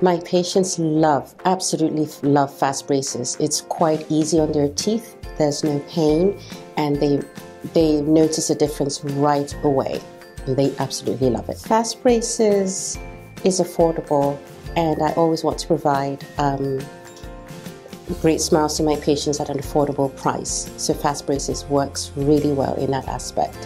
My patients love, absolutely love Fastbraces. It's quite easy on their teeth. There's no pain, and they they notice a difference right away. They absolutely love it. Fastbraces is affordable, and I always want to provide um, great smiles to my patients at an affordable price. So Fastbraces works really well in that aspect.